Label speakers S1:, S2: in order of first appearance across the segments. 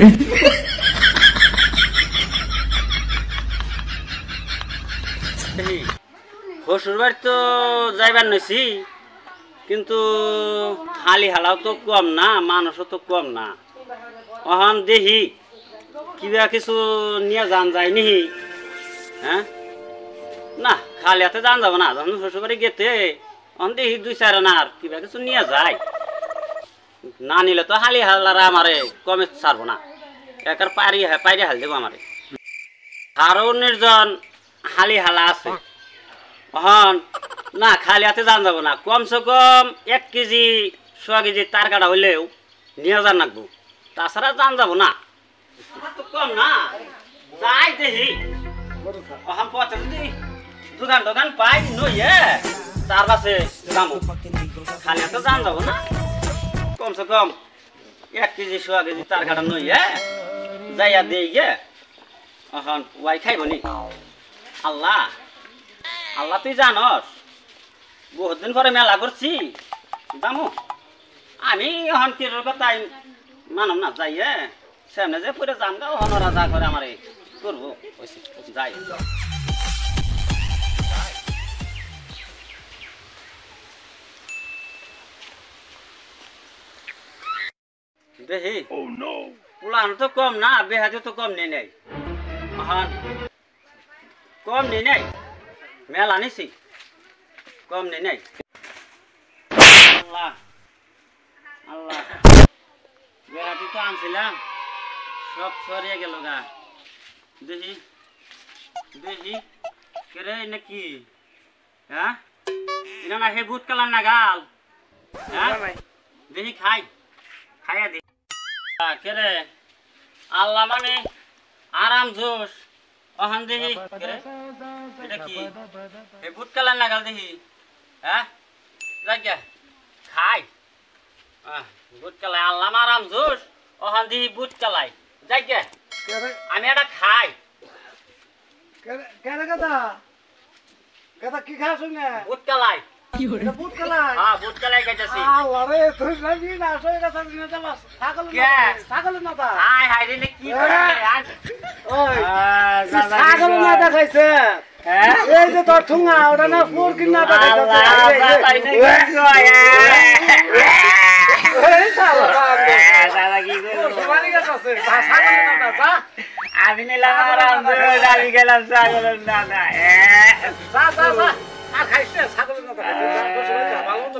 S1: reden.
S2: শ্বশুর বাড়ি তো যাইবার নইছি, কিন্তু হালি হালাও তো কম না, মানুষও তো কম না। অহন দেখি, কিবা কিছু নিয়ে যান যায় নিহি হ্যাঁ? না, খালি হাতে যান যাব না, যখন শ্বশুর বাড়ি গেতে, অহন দেখি দুই চার আনার কিবা কিছু নিয়ে যায়। না নিলে তো হালি হালারা আমারে কমে ছাড়বো না। একার পারি পাইরে হাল দেবো আমারে। আরও নির্জন হালি হালা আছে। হন না, খালি হাতে যান যাব না। কমসে কম এক কেজি সোয়া কেজি তার কাটা হইলেও নিয়ে যান লাগবো। তাছাড়া যান যাব না। কম না। যাই দেখি। অহন পথে যদি দোকান দোকান পাই নইয়ে, তার কাছে যাব। খালি হাতে যান যাব না। কমসে কম এক কেজি সোয়া কেজি তার কাটা নইয়ে যাইয়া দিয়ে গে। অহন ওয়াই খাইব নি? আল্লাহ আল্লাহ তুই জানস, বহুত দিন পরে মেলা করছি। দামু আমি এখন কি তাই মানব না, যাই হ্যাঁ? সামনে যে পরে যাম গা হনরা যা করে আমার করব। যাই। দেখি পুলান তো কম না বেহাজে তো কম নেই নাই। এখন কম নেই নাই? মেলা নিছি। কম নেই নাই? আল্লাহ। আল্লাহ। বেড়াটি তো আনছিলাম। সব ছড়িয়ে গেল গা। দেখি দেখি কেরে নাকি হ্যাঁ? না হে ভূত কালার না গাল হ্যাঁ দেখি খাই। খাইয়া দি। কেরে আল্লাহ মানে আরাম জোশ। অহন দেখি। এটা কি? এই বুট কালার না গাল দেখি? হ্যাঁ? যাইয়া খাই। আহ, বুট কালাই আল্লাহ আরাম জোশ। অহন দেখি বুট কালাই যাইয়া আমি এটা খাই।
S3: কেন কথা কথা কি খাস
S2: বুট কালাই
S3: এটা বুট কালাই
S2: হ্যাঁ
S3: ছাগল না দেখাইছে।
S2: হ্যাঁ?
S3: এই যে তোর ঠুঙ্গা ওটা না ছাগল না
S2: আমি নিলাম আরাম আমি গেলাম ছাগলের দাদা।
S3: আর খাইছ না ছাগল না তা খাইছে ভালো মতো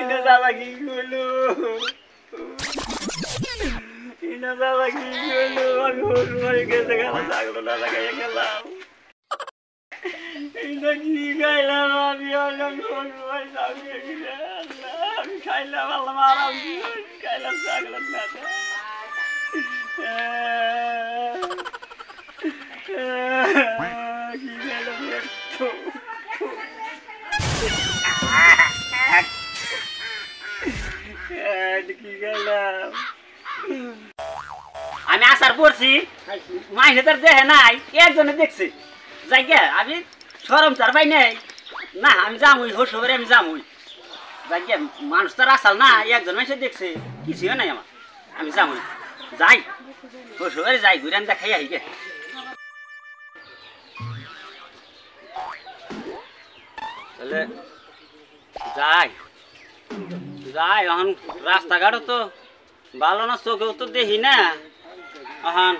S2: এটা দাদা কি করল এটা দাদা কি করল আমি হসু মারি গেছে গেলাম ছাগল দাদা খাইয়ে গেলাম। এটা কি খাইলাম? আমি আমি হসু মারি সামনে আমি খাইলাম আল্লাহ আরাম খাইলাম ছাগলের দাদা। আমি আসার পড়ছি। মাইনে তার দেখে নাই, একজনে দেখছে। যাই গে, আমি সরম তার পাই নাই। না, আমি যামুই হোস করে আমি যামুই। যাই গে, মানুষ তার আসাল না, একজন মানুষ দেখছে, কিছুই নাই আমার। আমি যামুই। যাই হোস যাই, ঘুরে আমি দেখাই আহি গে। তাহলে যাই। যাই এখন রাস্তাঘাটও তো ভালো না, চোখেও তো দেখি না। এখন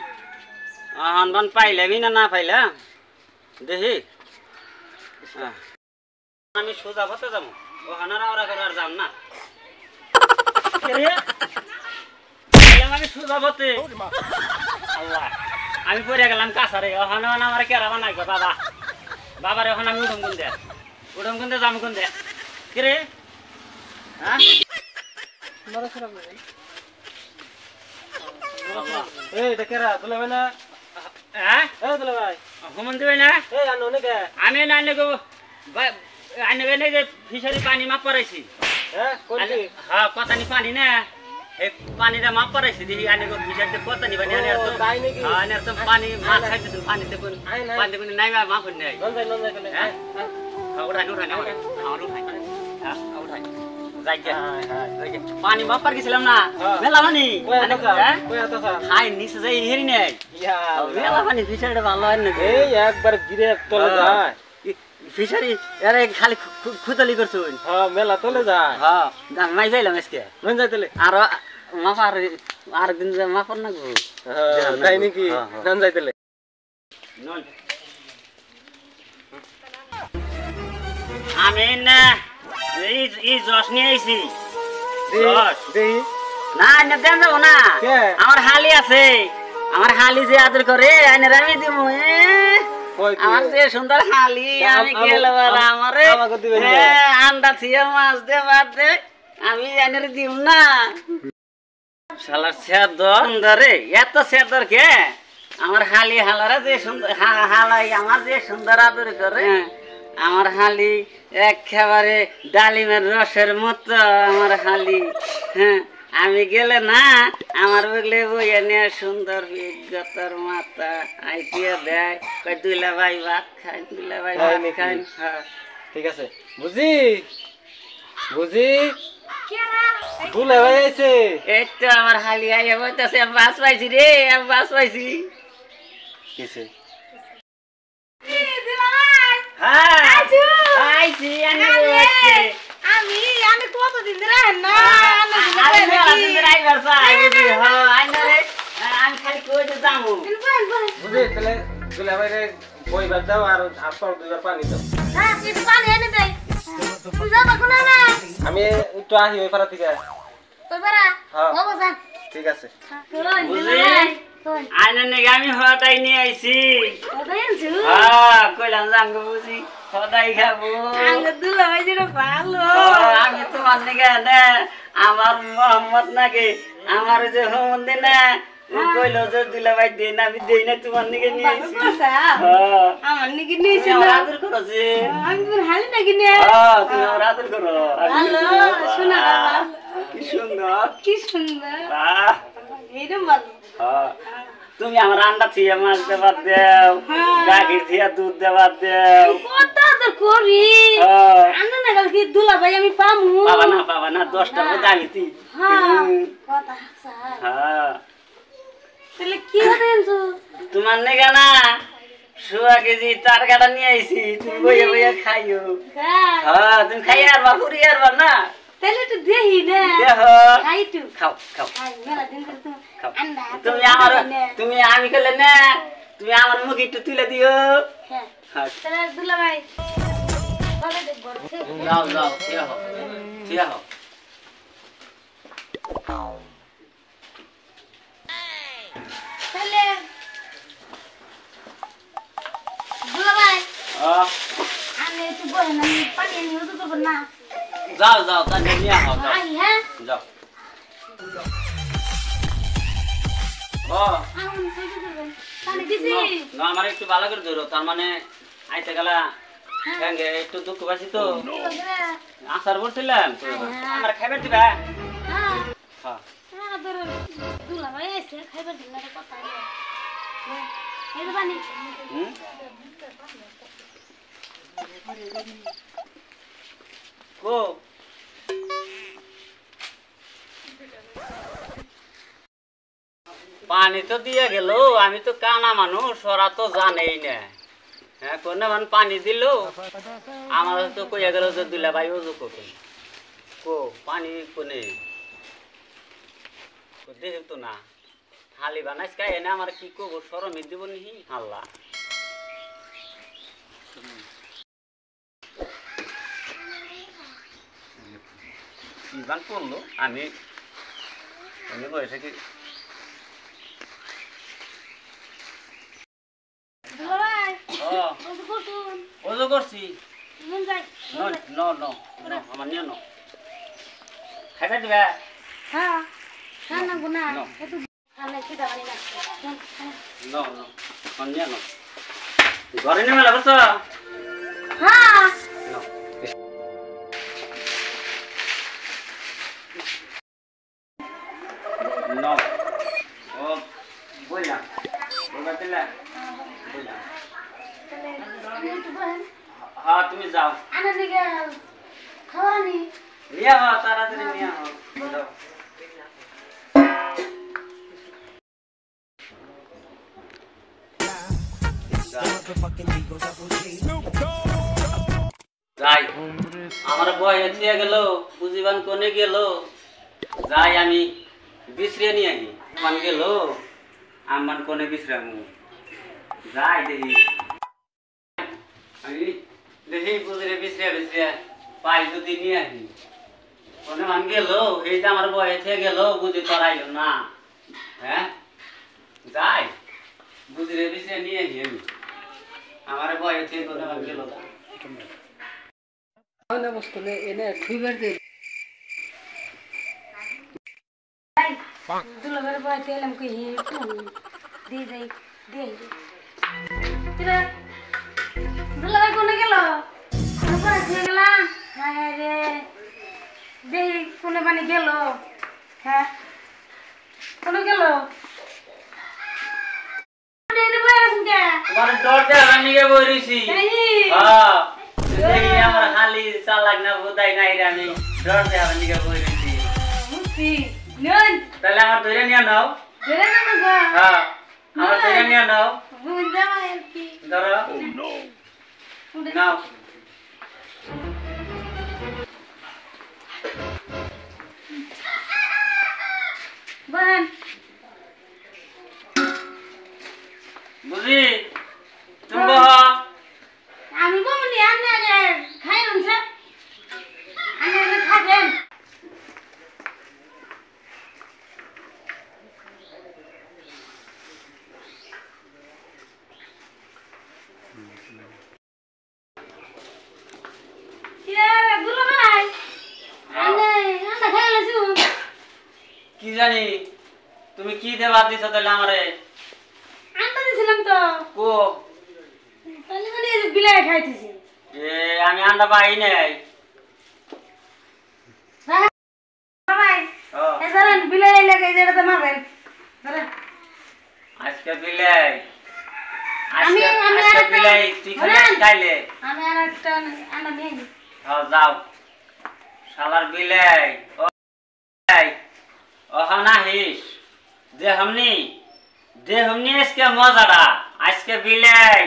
S2: এখন বান পাইলামই না না পাইলাম দেখি। আমি সোজা পথে যাব। ওখানে ওরা করে আর যাম না। আমি সোজা পথে। আমি পড়ে গেলাম কাছারে। ওখানে আমার কেরা বানাই গো বাবা? বাবার ওখানে আমি উঠম কোন দে উঠম কোন দে যাম কোন দে কিরে? হ্যাঁ?
S3: না?
S2: না আমি না নেগো আনে বেনে যে ফিশারি পানি মাপ করাইছি
S3: হ্যাঁ কোনটি?
S2: হ্যাঁ কতানি পানি না? এই পানিটা মাপ করাইছি দেখি আনে ফিশারিতে কতানি পানি আনে তো? হ্যাঁ আনে তো পানি মাছ খাইতে পানিতে কোন। পানিতে কোন নাই মাপ নাই। উঠাই উঠাই আমার উঠাই হ্যাঁ উঠাই।
S3: হাই হাই
S2: পানি মাপার গেছিলাম না। মেলা পানি।
S3: স্যার?
S2: হ্যাঁ? হাই নিচে যাই হেরি নেই। মেলা পানি ফিশারিটা ভালো হয়
S3: এই একবার গিরে তলে
S2: হ্যাঁ।
S3: যায়।
S2: ফিশারি এরে খালি খু- খু- করছুন।
S3: হ্যাঁ মেলা তলে যায়।
S2: হ্যাঁ। মাই যাইলাম আজকে।
S3: নুন যাই তলে
S2: আর মাপার আর দিন যে মাপার না গো।
S3: তাই নাকি?
S2: হ্যাঁ, হ্যাঁ।
S3: নুন যাই তলে
S2: আমি না এই এই জশ নিয়ে আইছি রস। না না দেন যাব না আমার হালি আছে. আমার হালি যে আদর করে আইনের আমি দিব আমার যে সুন্দর হালি আমি
S3: আম-
S2: গেল
S3: আম-
S2: আমারে? হ্যাঁ, আন্ডা থিয়ে মাছ দে ভাত দে আমি আইনের দিব না। শালার সেদর সুন্দরে এত সেদর কে? আমার হালি হালারা যে সুন্দর হালাই আমার যে সুন্দর আদর করে। আমার হালি একেবারে ডালিমের রসের মতো আমার হালি। হ্যাঁ আমি গেলে না আমার বগলে বইয়ে নিয়ে সুন্দর বিজ্ঞতর মাথা আইটিয়ে দেয়। কই দুইলা ভাই ভাত খাই দুইলা ভাই ভাত খাই হ্যাঁ।
S3: ঠিক আছে। বুঝি? বুঝি? দুলে ভাই আইছে
S2: এই তো আমার হালি আইয়া বলতেছে আমি বাস পাইছি রে আমি বাস পাইছি?
S1: আইছি
S2: আমি
S1: আমি আমি আমি কতদিন ধরে না
S2: আমি হ্যাঁ, আইনা রে, খালি কই যে যামু।
S3: তাহলে দুলে ভাই রে বইবার দাও আর আপনার দুইবার পানি দাও।
S1: পানি এনে যাবা না
S3: আমি একটু আহি ওই পাড়া? থেকে হ্যাঁ। ঠিক আছে।
S2: বুঝি? আইনার নাকি আমি হতাই নিয়ে আইছি।
S1: আচ্ছা।
S2: হ্যাঁ কইলাম বুঝি খাব।
S1: দুলা ভাই যেটা ভালো।
S2: হ্যাঁ, আমি তোমার নাকি না আমার মোহাম্মদ নাকি আমার যে হোমন্দি না কইলো যে দিলা ভাই দেই না আমি দেই না তোমার নাকি নিয়ে
S1: আমার নাকি
S2: তুমি আমার আদর করো যে।
S1: আমি তোর হালি নাকি নে।
S2: তুমি আমার আদর করো।
S1: ভালো শোনা
S2: কি সুন্দর।
S1: কি সুন্দর।
S2: আহ,
S1: ভালো।
S2: তুমি আমার আন্ডা থিয়া দেবার দেও।
S1: হ্যাঁ।
S2: গাখির থিয়া দুধ দেবার দেও।
S1: কত তো করি
S2: হ্যাঁ।
S1: না গেল কি দুলা ভাই আমি পামু?
S2: পাবা না পাবা না দশটা মধ্যে আমি তুই।
S1: হ্যাঁ। কথা স্যার।
S2: হ্যাঁ
S1: তাহলে কি হবে তো
S2: তোমার নেগা না সোয়া কেজি চার গাড়া নিয়ে আইছি তুমি বইয়া বইয়া খাইও। হ্যাঁ। তুমি খাই আরবা ফুরি আরবা না?
S1: তাহলে একটু দেহি না।
S2: দেহ।
S1: খাই একটু।
S2: খাও খাও।
S1: মেলা দিন তুমি
S2: আমার তুমি আমি খেলে না তুমি আমার মুখে একটু তুলে দিও
S1: হ্যাঁ
S2: হ্যাঁ
S1: তাহলে দুলা ভাই বলে দেখবো
S2: যাও যাও থিয়া হও থিয়া হও
S1: তাহলে দুলা ভাই
S2: আহ,
S1: আমি একটু বলে না আমি পানি নিয়ে তো করবো না
S2: যাও যাও তাকে নিয়ে হও যাও
S1: আই হ্যাঁ
S2: যাও না, আমার একটু ভালো করে ধরো, তার মানে আইতে গেলা একটু দুঃখ পাইছি তো। আসার বলছিলাম আমার খাইবার দিবা?
S1: হ্যাঁ।
S2: হ্যাঁ
S1: পানি
S2: তো দিয়ে গেল, আমি তো কানা মানুষ, ওরা তো জানেই না। হ্যাঁ কোনে মান পানি দিল? আমার তো কইয়া গেল যে দুলা ভাই ওজু করুন কো, পানি কোনে? দেখি তো না হালি বানাইস খাই এনে আমার কি করব? সরমি দিব নিহি হাল্লা। ইমান করল, আমি আমি বসে থাকি
S1: দুলা ভাই
S2: ও
S1: কত
S2: ওজো করছি। ন ন আমার নিয়ে ন। খাইতে দিবা?
S1: হ্যাঁ হ্যাঁ না গুনা. একটু খানে খিদা না।
S2: ন ন আমার নিয়ে ন। ঘরে নিয়ে মেলা বসো
S1: হ্যাঁ। তাহলে আমি একটু বলেন
S2: হ্যাঁ তুমি যাও
S1: আনা দিকে খাওয়া নি
S2: নিয়ে আহ তাড়াতাড়ি নিয়ে আহ যাও। যাই আমার বয় থিয়ে গেল পুঁজিবান কোনে গেল যাই আমি বিশ্রিয়ে নিয়ে আহি মান গেল আমার কোনে বিশ্রাম যাই দেখি আমি দেখি পুজরে বিশ্রিয়া বিশ্রিয়া পাই যদি নিয়ে আহি। কোনে মান গেল এই যে আমার বয়ে থিয়ে গেল, বুঝি তরাইল না। হ্যাঁ? যাই বুঝরে বিশ্রিয়া নিয়ে আহি আমি। আমার বয়ে থিয়ে কোনে মান গেল না
S1: দুলা ভাই বয়তে এলাম হি দিয়ে যাই কোনে গেল? গেলাম হ্যাঁ রে। কোনে মানে গেল। হ্যাঁ। কোনে গেল।
S2: তোমার দরজা ভাঙিয়ে বই রইছি। হ্যাঁ। দেখি আমার খালি চালাক না বোধাই নাই রে আমি। দরজা ভাঙিয়ে বই রইছি। তাহলে আমার ধরে নিয়ে নাও। হ্যাঁ। আমার ধরে নিয়ে নাও। ধরো। নাও।
S1: बहन बुझी तुम बहा
S2: हामी बमले आन्नाले खाइ हुन्छ দিছ তাহলে আমারে কো
S1: বিলাই খাইতেছি।
S2: এ আমি আন্ডা পাই নাই।
S1: বাবাই
S2: ও,
S1: এ ধরেন বিলাই লাগে যেটা তো ধরেন।
S2: আজকে বিলাই।
S1: আমি- আমি
S2: আজকে বিলাই তুই খালি
S1: ধরেন।
S2: খাইলে?
S1: আমি আর একটা আনা নিয়ে নিই
S2: হ্যাঁ যাও। শালার বিলাই। ও বিলাই। ওখান আহিস দে হামনি দে হামনি আজকে মজাটা আজকে বিলাই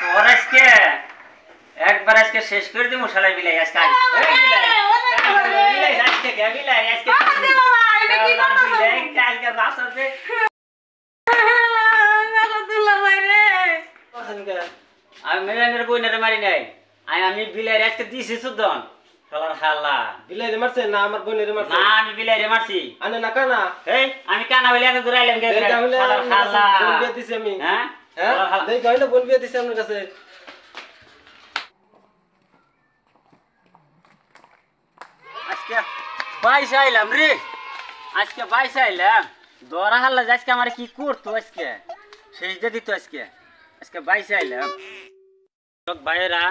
S2: তোর আজকে একবার আজকে শেষ করে দিমু শালার বিলাই আজকে বিলাই, আজকে বিলাই, আজকে বাসাতে
S1: নাগরদোল্লা
S2: আমি মেলানের বইনারে মারি নাই আমি আমি বিলাই আজকে দিছি সুদন। শালার হাল্লা
S3: বিলাই মারছে না আমার বোনের মারছে?
S2: না আমি বিলাই রে মারছি।
S3: আনে না কানা?
S2: এই আমি কানা হইলে এত দূরাইলাম কে শালার
S3: আপনার বোন বিয়ে দিছি আমি।
S2: হ্যাঁ?
S3: হ্যাঁ?
S2: শালার হাল্লা।
S3: বোন বিয়ে দিছি আপনার কাছে।
S2: আজকে বাইশে আইলাম রে। আজকে বাইশে আইলাম। দরা হাল্লা আজকে আমার কি করতো আজকে? শেষ দিয়ে দিত আজকে। আজকে বাইশে আইলাম। ভাইয়েরা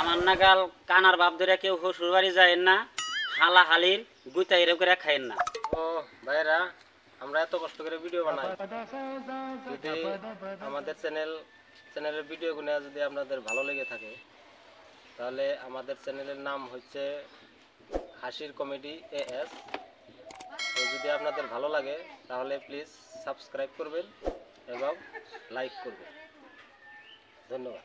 S2: আমার নাগাল কানার বাপ ধরে কেউ শ্বশুর বাড়ি যায় না, হালা হালির গুইতা এরকম করে খাইন না।
S3: ও ভাইরা আমরা এত কষ্ট করে ভিডিও বানাই। যদি আমাদের চ্যানেল, চ্যানেলের ভিডিওগুলো যদি আপনাদের ভালো লেগে থাকে, তাহলে আমাদের চ্যানেলের নাম হচ্ছে হাসির কমেডি এ এস। তো যদি আপনাদের ভালো লাগে, তাহলে প্লিজ সাবস্ক্রাইব করবেন এবং লাইক করবেন। ধন্যবাদ।